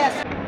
Yes.